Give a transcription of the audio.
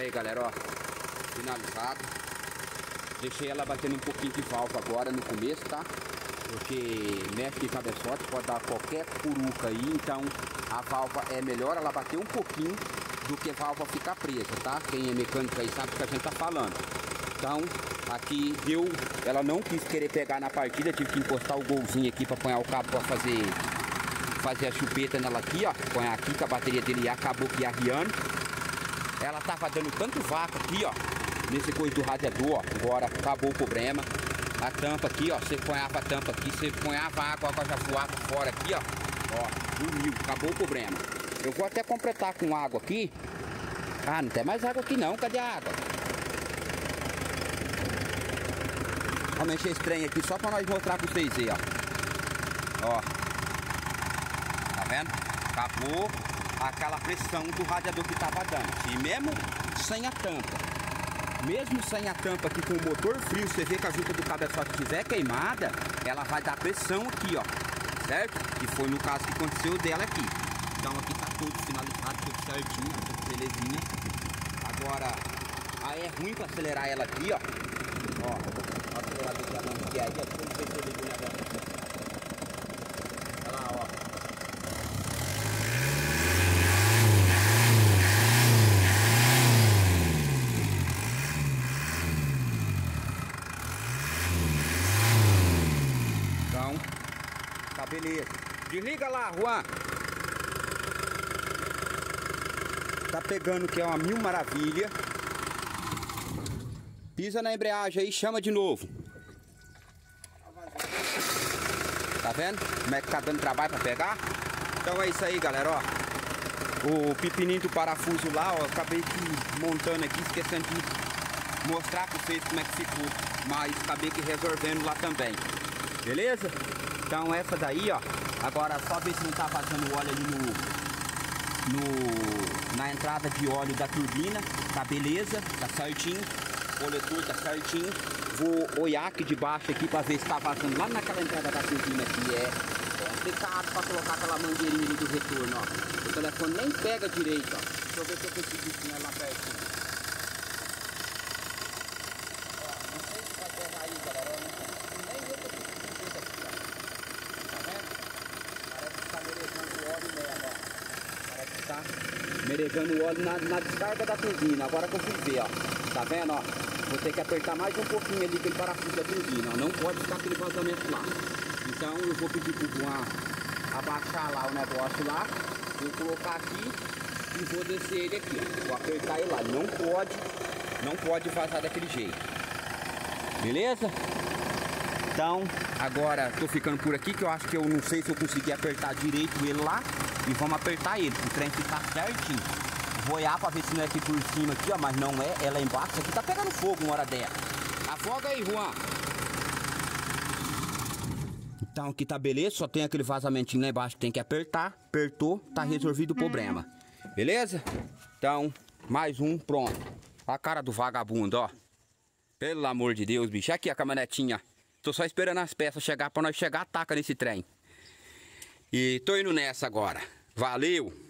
Aí galera, ó, finalizado. Deixei ela batendo um pouquinho de válvula agora no começo, tá? Porque mexe de cabeçote, pode dar qualquer curuca aí, então a válvula é melhor ela bater um pouquinho do que a válvula ficar presa, tá? Quem é mecânico aí sabe o que a gente tá falando. Então, aqui deu, ela não quis querer pegar na partida, tive que encostar o golzinho aqui para apanhar o cabo para fazer fazer a chupeta nela aqui, ó. Põe aqui que a bateria dele acabou que arriando. Ela tava dando tanto vácuo aqui, ó. Nesse coisa do radiador, ó. Agora acabou o problema. A tampa aqui, ó. Você ponhava a tampa aqui, você ponhava a água, a água já voava fora aqui, ó. Ó, dormiu, acabou o problema. Eu vou até completar com água aqui. Ah, não tem mais água aqui não, cadê a água? Vou mexer esse trem aqui só pra nós mostrar pra vocês aí, ó. Ó. Tá vendo? Acabou aquela pressão do radiador que tava dando. E mesmo sem a tampa. Mesmo sem a tampa aqui com o motor frio, você vê que a junta do cabeçote estiver queimada, ela vai dar pressão aqui, ó. Certo? Que foi no caso que aconteceu dela aqui. Então aqui tá tudo finalizado, tudo certinho, tudo belezinha. Agora, aí é ruim pra acelerar ela aqui, ó. Ó, o acelerador que a mão que é aí, ó. Deixa eu ver se eu ligo o negócio. Olha lá, ó. Então, tá beleza. Desliga lá, Juan. Tá pegando que é uma mil maravilha. Pisa na embreagem aí, chama de novo. Tá vendo? Como é que tá dando trabalho pra pegar? Então é isso aí, galera, ó. O pepininho do parafuso lá, ó, acabei montando aqui, esquecendo de mostrar pra vocês como é que ficou. Mas acabei que resolvendo lá também. Beleza? Então essa daí, ó. Agora só ver se não tá vazando óleo ali no, no na entrada de óleo da turbina. Tá beleza, tá certinho. O coletor tá certinho. Vou olhar aqui de baixo aqui para ver se tá vazando lá naquela entrada da turbina que é complicado para colocar aquela mangueirinha ali do retorno, ó. O telefone nem pega direito, ó. Deixa eu ver se eu consigo ensinar lá pertinho. Ó, não sei se vai pegar aí, galera. Eu não- Nem eu consigo fazer aqui, ó. Tá vendo? Parece que tá merejando o óleo mesmo, ó. Parece que tá merejando o óleo na, na descarga da turbina. Agora que eu fui ver, ó. Tá vendo, ó? Vou ter que apertar mais um pouquinho ali aquele parafuso da turbina, ó. Não pode ficar aquele vazamento lá. Então eu vou pedir pro Juan abaixar lá o negócio lá. Vou colocar aqui e vou descer ele aqui, ó. Vou apertar ele lá. Não pode, não pode vazar daquele jeito. Beleza? Então, agora tô ficando por aqui que eu acho que eu não sei se eu consegui apertar direito ele lá e vamos apertar ele, o trem ficar certinho. Vou olhar pra ver se não é aqui por cima aqui, ó, mas não é, é embaixo. Isso aqui tá pegando fogo uma hora dessa. Afoga aí, Juan. Então aqui tá beleza, só tem aquele vazamentinho lá embaixo que tem que apertar. Apertou, tá resolvido o problema. Beleza? Então, mais um, pronto. A cara do vagabundo, ó. Pelo amor de Deus, bicho. Aqui a caminhonetinha. Tô só esperando as peças chegar pra nós chegar, ataca nesse trem. E tô indo nessa agora. Valeu!